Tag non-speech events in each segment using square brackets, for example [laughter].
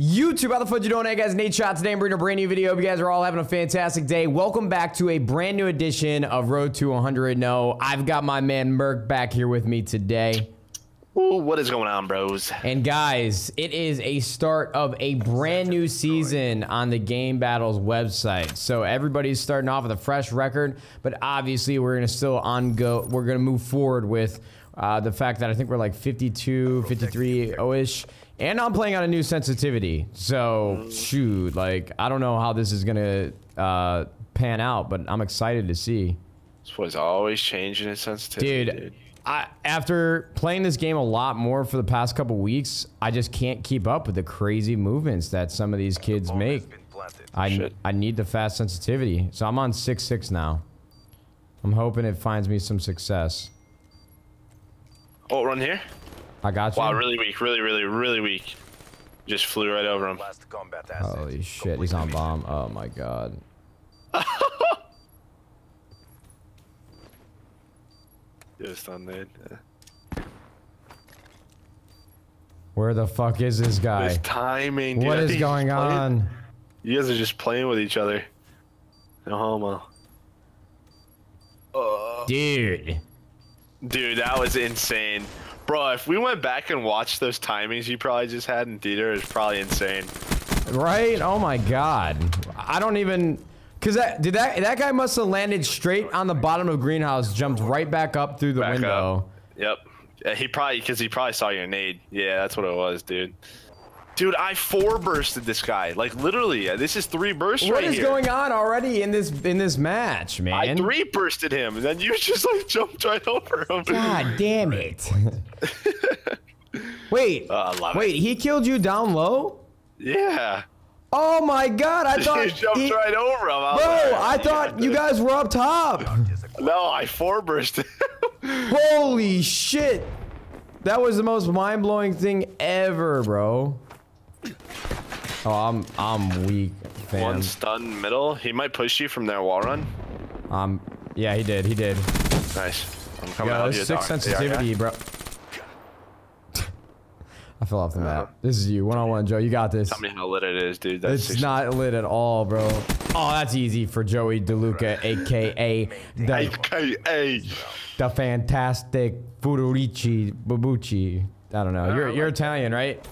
YouTube, how the fuck you doing? Hey guys, Nadeshot today. I'm bringing a brand new video. Hope you guys are all having a fantastic day. Welcome back to a brand new edition of Road to 100. No, I've got my man Merk back here with me today. Ooh, what is going on, bros? And guys, it is a start of a brand new season on the GameBattles website. So everybody's starting off with a fresh record, but obviously we're gonna still on go. We're gonna move forward with uh, the fact that I think we're like 52, 53 ish. And I'm playing on a new sensitivity. So, shoot, like, I don't know how this is gonna uh, pan out, but I'm excited to see. This was always changing its sensitivity, Dude, dude. I, after playing this game a lot more for the past couple weeks, I just can't keep up with the crazy movements that some of these kids make. I, Shit. I need the fast sensitivity. So I'm on 6-6 now. I'm hoping it finds me some success. Oh, run here. I got you. Wow, really weak, really, really, really weak. Just flew right over him. Last combat asset. Holy shit, he's on bomb. Oh my god. [laughs] Just on there. Where the fuck is this guy? This timing, dude. What I is going on? You guys are just playing with each other. No homo. Uh, Dude. dude, that was insane. Bro, if we went back and watched those timings you probably just had in theater, it's probably insane. Right? Oh my god. I don't even cuz that did that that guy must have landed straight on the bottom of greenhouse, jumped right back up through the Back window. up. Yep. Yeah, he probably, because he probably saw your nade. Yeah, that's what it was, dude. Dude, I four bursted this guy. Like literally, uh, this is three bursts What right is here. going on already in this in this match, man? I three bursted him, and then you [laughs] just like jumped right over him. God damn it. [laughs] wait. Uh, I love it. wait, he killed you down low? Yeah. Oh my god, I [laughs] thought you jumped he- right over him. I Bro, like, I thought you guys were up top. No, I four bursted. Holy shit. That was the most mind-blowing thing ever, bro. Oh, I'm I'm weak, fam. One stun middle. He might push you from their wall run. Um, yeah, he did, he did. Nice. I'm coming Yo, this six sensitivity, Yeah, bro. [laughs] I fell off the map. This is you, one-on-one, Joe. You got this. Tell me how lit it is, dude. That's It's not lit at all, bro. Oh, that's easy for Joey DeLuca, aka [laughs] the, AKA. the fantastic Fuderici Babucci. I don't know. You're you're Italian, right?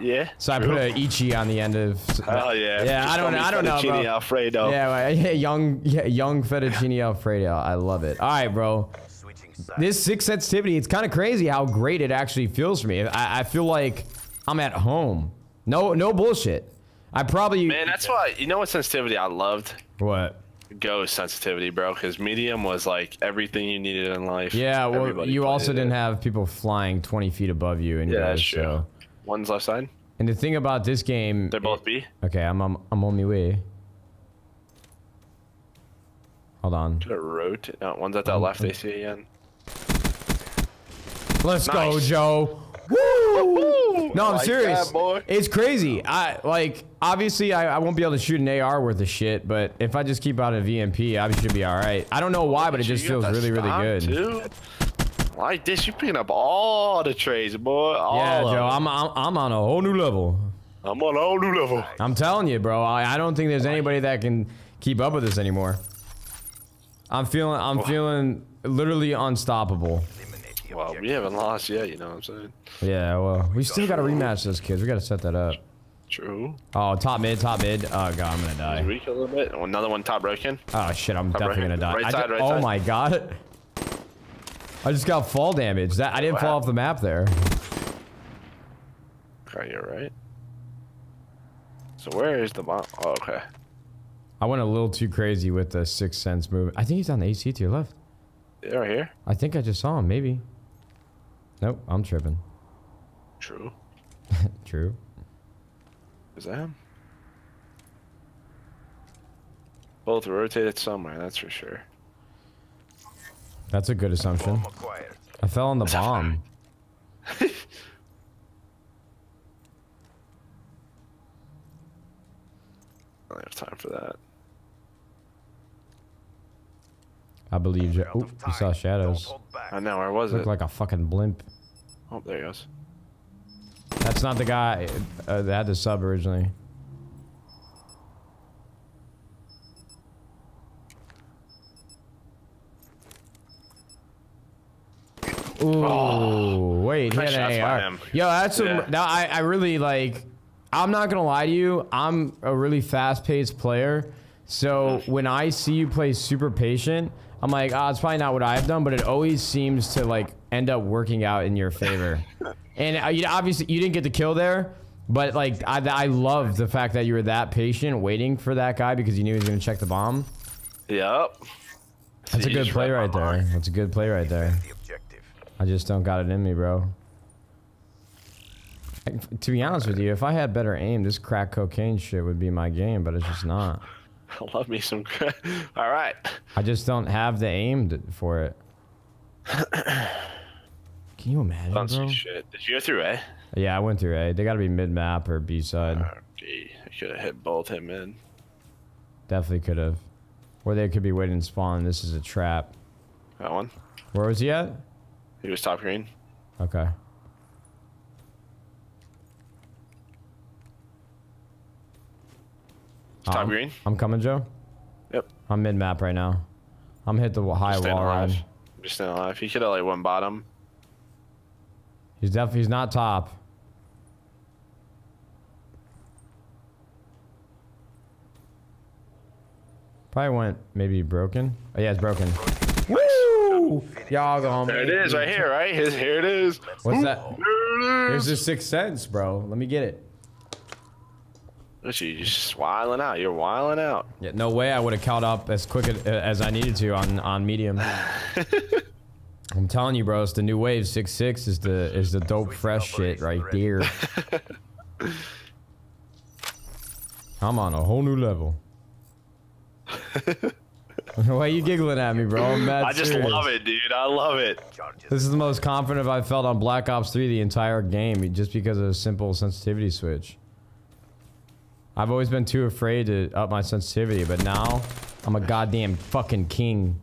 Yeah. So I put a ichi on the end of. Hell yeah. Yeah, Just I don't know. I don't know, bro. Alfredo. Yeah, right. [laughs] yeah, young, yeah, young fettuccine alfredo. I love it. All right, bro. This six sensitivity. It's kind of crazy how great it actually feels for me. I, I feel like I'm at home. No, no bullshit. I probably Man, that's why you know what sensitivity I loved? what? Ghost sensitivity, bro. Because medium was like everything you needed in life. Yeah, well, Everybody you also it. didn't have people flying 20 feet above you, and Yeah, guys, that's true. so. One's left side. And the thing about this game, They're both B. okay, I'm, I'm I'm on my way. Hold on. Rotate. No, one's at that um, left uh, AC again. Let's go, Joe. Woo! No, I'm Like serious. that. It's crazy. I like obviously I, I won't be able to shoot an AR worth of shit, but if I just keep out a VMP, I should be all right. I don't know why, but it just feels really, really good. Too. Like this, you picking up all the trades, boy. All Yeah, of Joe, them. I'm, I'm I'm on a whole new level. I'm on a whole new level. I'm telling you, bro. I, I don't think there's anybody that can keep up with this anymore. I'm feeling I'm feeling literally unstoppable. Well, we haven't lost yet. You know what I'm saying? Yeah, well, we still got to rematch those kids. We got to set that up. True. Oh, top mid, top mid. Oh god, I'm gonna die. Weak a little bit. Oh, Another one top broken. Oh shit, I'm definitely right- gonna die. right I side, right oh side. my god. I just got fall damage. That I didn't fall off the map there. Okay, you're right. So where is the bomb? Oh, okay. I went a little too crazy with the six sense movement. I think he's on the AC to your left. Yeah, right here. I think I just saw him. Maybe. Nope, I'm tripping. True. [laughs] True. Is that him? Both rotated somewhere, that's for sure. That's a good assumption. I fell on the bomb. [laughs] I don't have time for that. I believe you. Oop, you saw shadows. Don't hold back. I know, where was Look it? like a fucking blimp. Oh, there he goes. That's That's not the guy uh, that had the sub originally. Ooh, wait, he had an AR. Yo, that's some, Yeah. now I, I really like. I'm not gonna lie to you. I'm a really fast-paced player, so when I see you play super patient, I'm like, ah, it's probably not what I've done, but it always seems to like end up working out in your favor. [laughs] and uh, you, obviously, you didn't get the kill there, but like I, I love the fact that you were that patient, waiting for that guy because you knew he was gonna check the bomb. Yep. That's a good play right there. That's a good play right there. I just don't got it in me, bro. Like, To be honest with you, if I had better aim, this crack cocaine shit would be my game, but it's just not. [laughs] I love me some. cra- All right. I just don't have the aim to, for it. [clears throat] Can you imagine, Don't bro? shit. Did you go through A? Yeah, I went through A. They got to be mid map or B side. Oh, gee, I could have hit both him in. Definitely could have. Or they could be waiting to spawn. This is a trap. That one. Where was he at? He was top green. Okay. Top Um, green. I'm coming, Joe. Yep. I'm mid map right now. I'm hit the high Just wall alive. run. Just staying alive. He could have like one bottom. He's definitely he's not top. Probably went maybe broken. Oh yeah, it's broken. Y'all go home. There it is, right here, right? Here it is. What's that? There it Here's is. the sixth sense, bro. Let me get it. Look at you, just wiling out. You're wiling out. Yeah, no way I would have caught up as quick as, as I needed to on on medium. [laughs] I'm telling you, bro, it's the new wave. Six six is the is the dope fresh shit right there. [laughs] I'm on a whole new level. [laughs] [laughs] Why are you giggling at me, bro? I'm mad I just serious. love it, dude. I love it. This is the most confident I've felt on Black Ops 3 the entire game, just because of a simple sensitivity switch. I've always been too afraid to up my sensitivity, but now I'm a goddamn fucking king.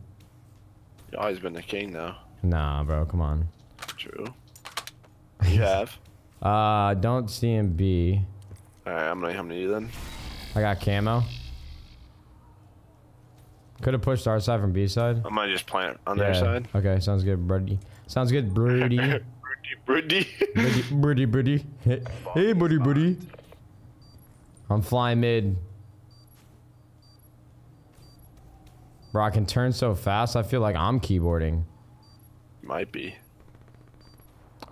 You've always been the king, though. Nah, bro, come on. True. [laughs] You have. Uh, don't see him B. All right, I'm gonna come to you then. I got camo. Could have pushed our side from B side. I'm gonna just plant on their side. Okay, sounds good, Brody. Sounds good, Brody. Birdie. Buddy, buddy, buddy. Hey, hey, buddy, buddy. I'm flying mid. Bro, I can turn so fast. I feel like I'm keyboarding. Might be.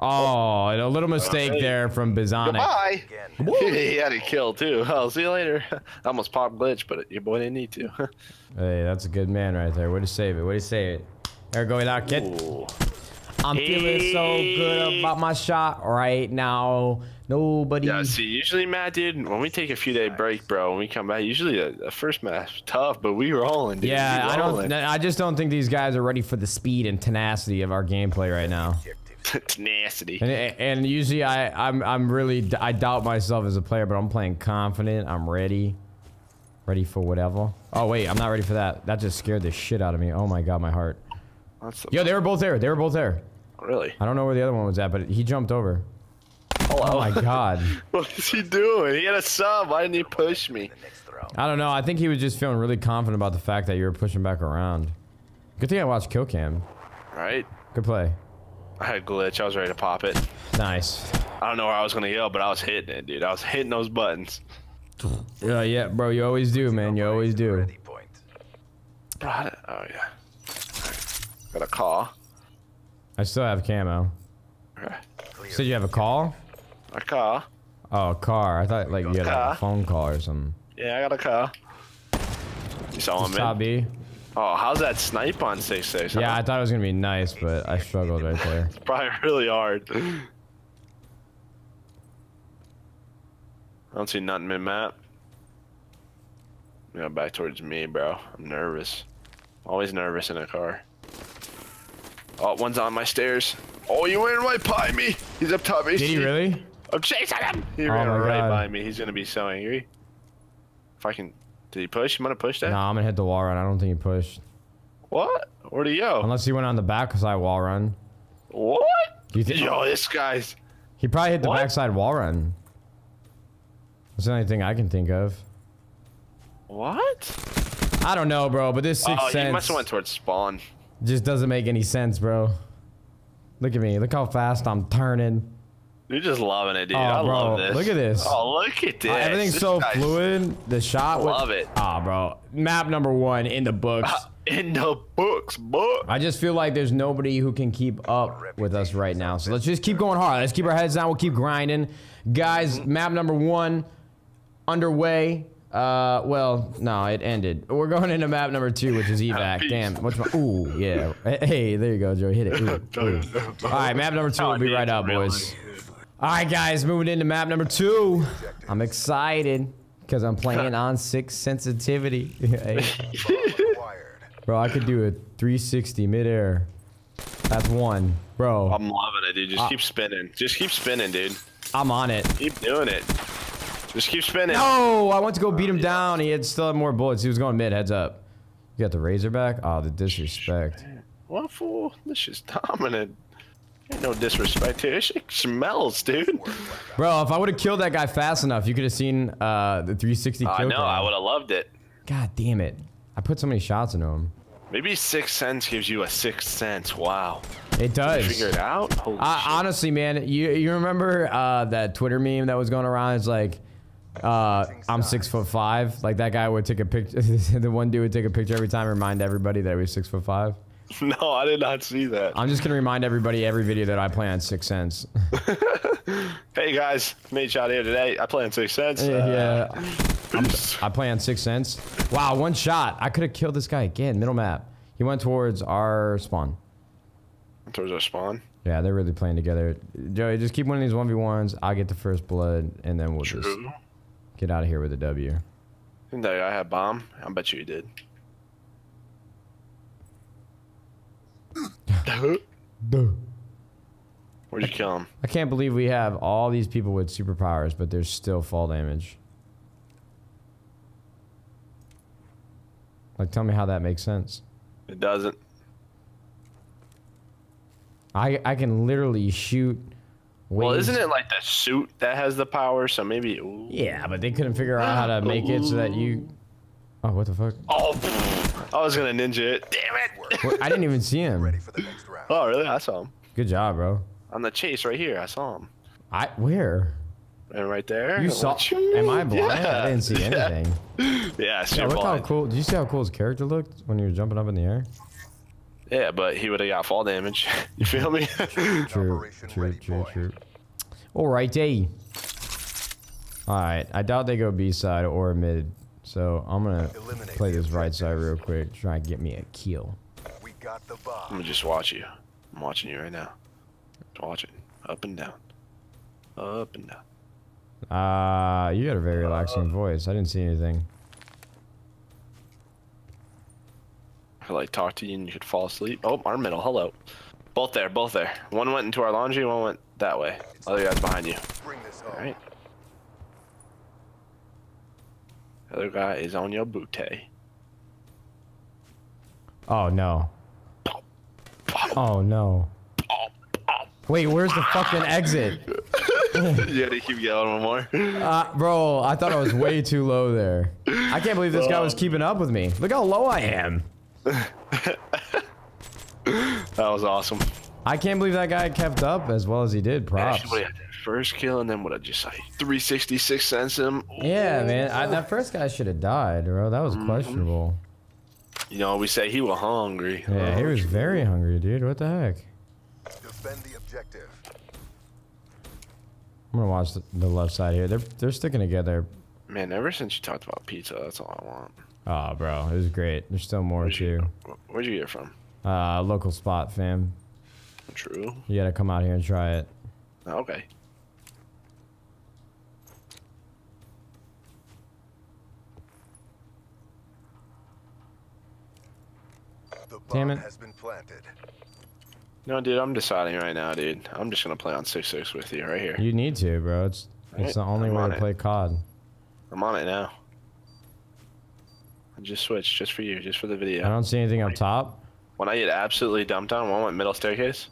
Oh, and a little mistake Hey. there from Bizonic. Bye. Again. [laughs] he had a kill too. I'll see you later. [laughs] I almost popped glitch, but your boy didn't need to. [laughs] Hey, that's a good man right there. Way to save it. Way to save it. There go that kid. Ooh. I'm feeling so good about my shot right now. Nobody. Yeah, see, usually, Matt, dude, when we take a few day break, bro, when we come back, usually the, the first match tough, but we rolling, dude. Yeah, we I don't. I just don't think these guys are ready for the speed and tenacity of our gameplay right now. [laughs] Tenacity. And, and usually I, I'm, I'm really, I doubt myself as a player, but I'm playing confident. I'm ready. Ready for whatever. Oh, wait, I'm not ready for that. That just scared the shit out of me. Oh my God, my heart. That's Yo, they were both there. They were both there. really. I don't know where the other one was at, but he jumped over. Oh, Hello. Oh my [laughs] God. What is he doing? He had a sub. Why didn't he push me? The next round. I don't know. I think he was just feeling really confident about the fact that you were pushing back around. Good thing I watched Kill Cam. Right? Good play. I had a glitch. I was ready to pop it. Nice. I don't know where I was gonna yell, but I was hitting it, dude. I was hitting those buttons. Yeah, yeah, bro. You always do, man. You always do. Bro, oh yeah. Got a call. I still have camo. Okay. Said you have a call? A call. Oh, a car. I thought like you had like, a phone call or something. Yeah, I got a call. You saw him, Top man. B. Oh, how's that snipe on 6-6? Yeah, I thought it was gonna be nice, but I struggled right there. It's [laughs] probably really hard. I don't see nothing mid map. Yeah, back towards me, bro. I'm nervous. Always nervous in a car. Oh, one's on my stairs. Oh, you went right by me. He's up top. Did he really? I'm chasing him. He Oh ran right God. by me. He's gonna be so angry. If I can, did he push? You might have pushed that. No, I'm gonna hit the wall run. I don't think he pushed. What? Where'd he go? Unless he went on the backside wall run. What? You think? Yo, this guy's He probably hit the What? backside wall run. That's the only thing I can think of. What? I don't know, bro, but this six Oh, cents must have went towards spawn. just doesn't make any sense, bro. Look at me. Look how fast I'm turning. You're just loving it, dude. Oh, I bro, love this. look at this. Oh, look at this. Uh, Everything's This so fluid. The shot. with- Love it. Ah, bro. Map number one in the books. [laughs] In the books, book. I just feel like there's nobody who can keep up with us right now. So let's just keep going hard. Let's keep our heads down. We'll keep grinding. Guys, map number one underway. Uh, well, no, it ended. We're going into map number two, which is [laughs] evac. Damn. What's my? Ooh, yeah. [laughs] Hey, there you go, Joey. Hit it. Ooh, ooh. All right, map number two. We'll be right up, boys. All right, guys, moving into map number two. I'm excited because I'm playing [laughs] on six sensitivity. [laughs] Bro, I could do a 360 midair. That's one. Bro, I'm loving it, dude. Just Uh, keep spinning. Just keep spinning, dude. I'm on it. Keep doing it. Just keep spinning. No, I went to go beat him down. He had still had more bullets. He was going mid. Heads up. You got the Razorback? Oh, the disrespect. What fool? This is dominant. No disrespect here. [laughs] Shit smells, dude. Bro, if I would have killed that guy fast enough, you could have seen uh, the 360 kill. I know. I would have loved it. God damn it. I put so many shots into him. Maybe six cents gives you a six cents. Wow. It does. Figure it out. Shit. honestly, man, you you remember uh, that Twitter meme that was going around? It's like, uh, I'm six foot five. Like that guy would take a picture. [laughs] the one dude would take a picture every time, remind everybody that he was six foot five. [laughs] No, I did not see that. I'm just gonna remind everybody every video that I play on six cents. [laughs] Hey guys, Nadeshot here today. I play on six cents. Uh, yeah. I play on six cents. Wow, one shot. I could have killed this guy again. Middle map. He went towards our spawn. Towards our spawn. Yeah, they're really playing together. Joey, just keep winning these one v ones. I'll get the first blood, and then we'll just get out of here with a W. That guy had bomb? I bet you he did. Where'd you kill him? I can't believe we have all these people with superpowers, but there's still fall damage. Like, tell me how that makes sense. It doesn't. I I can literally shoot. Well, isn't it like the suit that has the power? So maybe. Ooh. Yeah, but they couldn't figure out how to make it so that you. [gasps] Oh, what the fuck? Oh, pfft. I was gonna ninja it. Damn it! What? I didn't even see him. Ready for the next round. oh, really? I saw him Good job, bro. on the chase right here. I saw him. I where? And right there. You saw? What you Am I mean? blind? Yeah. I didn't see anything. [laughs] Yeah, Yeah, super look how cool. Did you see how cool his character looked when he was jumping up in the air? Yeah, but he would have got fall damage. [laughs] you feel me? True, Operation true, [laughs] ready, true, boy. true. Alrighty. Alright, I doubt they go B side or mid, so I'm gonna Eliminate play this right side real quick, try and get me a kill. We got the I'm gonna just watch you. I'm watching you right now. Just watch it. Up and down. Up and down. Uh, you got a very relaxing voice. I didn't see anything. I could like talk to you and you could fall asleep. Oh, our middle. Hello. Both there. Both there. One went into our laundry. One went that way. Other guy's behind you. Bring this home. All right. The other guy is on your booty. Oh no. Oh no. Wait, where's the fucking exit? [laughs] you gotta keep yelling one more. Uh, bro, I thought I was way too low there. I can't believe this guy was keeping up with me. Look how low I am. [laughs] That was awesome. I can't believe that guy kept up as well as he did. Props. Actually, would have had that first kill and then what I just say 366 cents him. Yeah, man. I, that first guy should have died, bro. That was questionable. You know, we say he was hungry. Yeah, he was very hungry, dude. What the heck? Defend the objective. I'm gonna watch the, the left side here. They're they're sticking together. Man, ever since you talked about pizza, that's all I want. Oh, bro, it was great. There's still more Where'd too. you, where'd you get it from? Uh, local spot, fam. True. You gotta come out here and try it. Okay. Damn it. has been planted. No, dude, I'm deciding right now, dude. I'm just gonna play on six six with you right here. You need to, bro. It's it's Alright, the only I'm way on to it. play COD. I'm on it now. I just switched just for you, just for the video. I don't see anything up top. When I get absolutely dumped on, one went middle staircase.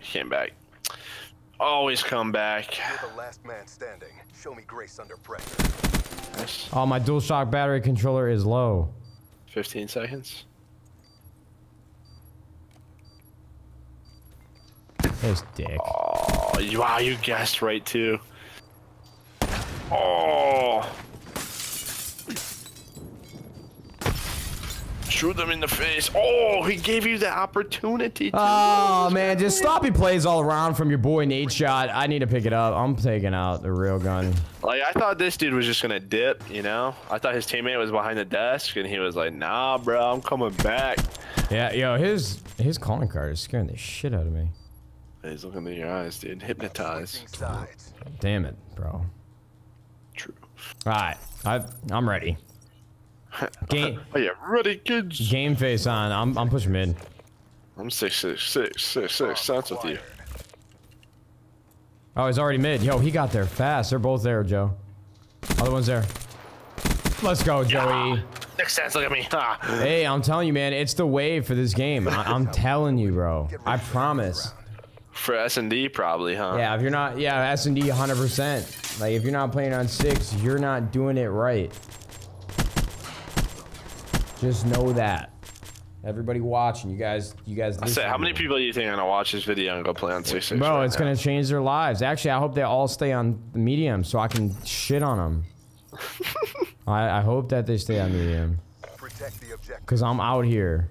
came back. Always come back. You're the last man standing. Show me grace under pressure. Nice. Oh, my DualShock battery controller is low. 15 seconds. This dick. Oh, you- wow, you guessed right too. Oh. Shoot them in the face. Oh, he gave you the opportunity. To Oh man, just sloppy plays all around from your boy Nadeshot. I need to pick it up. I'm taking out the real gun. Like I thought this dude was just gonna dip, you know. I thought his teammate was behind the desk, and he was like, "Nah, bro, I'm coming back." Yeah, yo, his his calling card is scaring the shit out of me. He's looking in your eyes, dude. Hypnotized. Damn it, bro. True. All right, I I'm ready. Game Oh yeah, ready, kids. game face on. I'm I'm pushing mid. I'm six six six six six cents with you. Oh, he's already mid. Yo, he got there fast. They're both there, Joe. Other one's there. Let's go, Joey. Six cents. Look at me. Ah. Hey, I'm telling you, man, it's the wave for this game. I, I'm telling you, bro. I promise. For S and D, probably, huh? Yeah, if you're not, yeah, S and D 100%. Like, if you're not playing on six, you're not doing it right. Just know that. Everybody watching, you guys, you guys. I said, how many people do you think are gonna watch this video and go play on six six? Bro, right it's now? gonna change their lives. Actually, I hope they all stay on the medium so I can shit on them. [laughs] I, I hope that they stay on medium. Protect the objective. Cause I'm out here,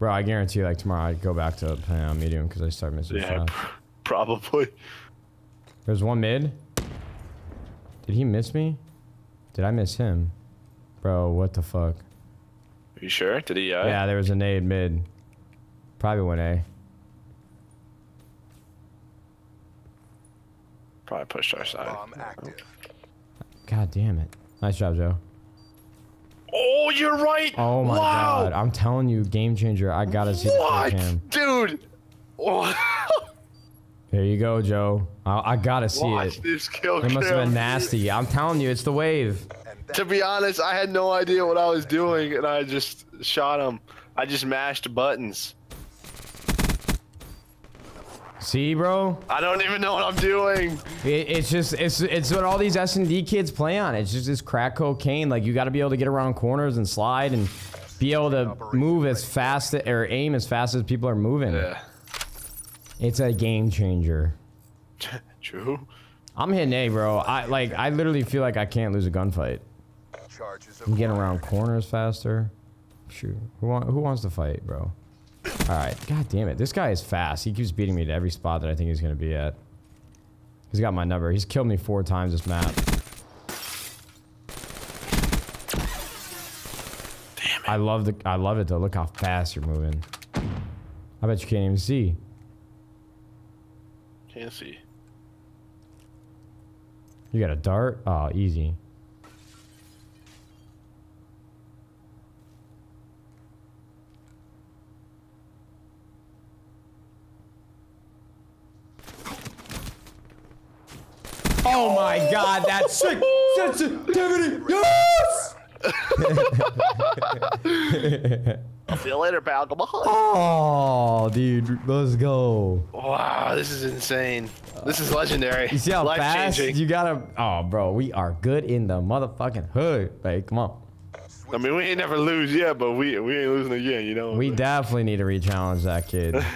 bro. I guarantee you, like tomorrow, I go back to playing on medium because I start missing Yeah, shots. [laughs] probably. There's one mid. Did he miss me? Did I miss him? Bro, what the fuck? You sure? Did he? Uh, Yeah, there was a nade mid. Probably went A. Probably pushed our side. Bomb active. God damn it. Nice job, Joe. Oh, you're right. Oh my wow. god. I'm telling you, game changer. I gotta see the What, cam. dude? Oh, There you go, Joe. I, I gotta see watch it. this kill It must have been nasty. I'm telling you, it's the wave. [laughs] To be honest, I had no idea what I was doing, and I just shot him. I just mashed buttons. See, bro? I don't even know what I'm doing. It, it's just it's it's what all these S and D kids play on. It's just this crack cocaine. Like you got to be able to get around corners and slide and be able to move as fast or aim as fast as people are moving. Yeah. It's a game changer. [laughs] True. I'm hitting A, bro. I like I literally feel like I can't lose a gunfight. Charges I'm getting around corners faster. Shoot, who want, who wants to fight, bro? All right, god damn it, this guy is fast. He keeps beating me to every spot that I think he's gonna be at. He's got my number. He's killed me four times this map. Damn it. I love the I love it though. Look how fast you're moving. I bet you can't even see. Can't see. You got a dart? Oh, easy. Oh my god, that's sick sensitivity! Yes! [laughs] See you later, pal. Come on. Oh, dude, let's go. Wow, this is insane. This is legendary. You see how Life fast changing. you gotta? Oh, bro, we are good in the motherfucking hood. Like, come on. I mean, we ain't never lose yet, but we we ain't losing again. You know. We definitely need to re-challenge that kid. [laughs]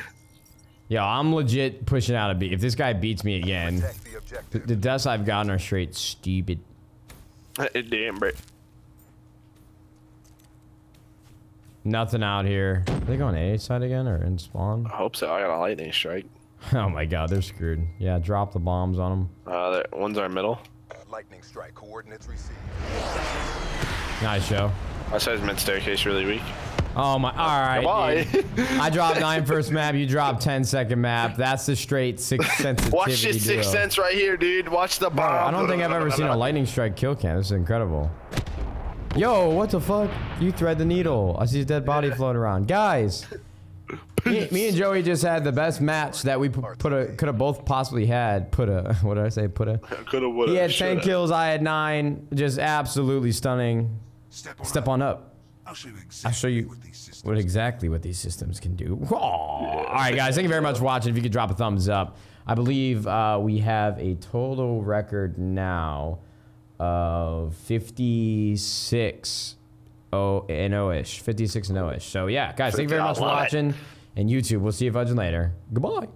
Yo, I'm legit pushing out a beat. If this guy beats me again, the the, deaths I've gotten are straight stupid. Damn, bro. Nothing out here. Are they going A side again or in spawn? I hope so. I got a lightning strike. [laughs] Oh my god, they're screwed. Yeah, drop the bombs on them. Uh, one's our middle. Lightning strike coordinates received. Nice show. I said mid staircase really weak. Oh my, alright. Bye. [laughs] I dropped nine first map, you dropped 10 second map. That's the straight six [laughs] sensitivity Watch this sixth duo. sense right here, dude. Watch the bomb. I don't think I've ever seen a [laughs] lightning strike kill cam. This is incredible. Yo, what the fuck? You thread the needle. I see a dead body floating around. Guys, me, me and Joey just had the best match that we put a could have both possibly had. Put a what did I say? Put a. Coulda, He had 10 kills. I had nine. Just absolutely stunning. Step on up. I'll show you exactly I'll show you what these systems what exactly what these systems can do. [laughs] All right, guys. Thank you very much for watching. If you could drop a thumbs up. I believe uh, we have a total record now of 56 oh, and 0-ish. 56 and 0-ish. So, yeah, guys, thank you very much for watching. And YouTube, we'll see you fudging later. Goodbye.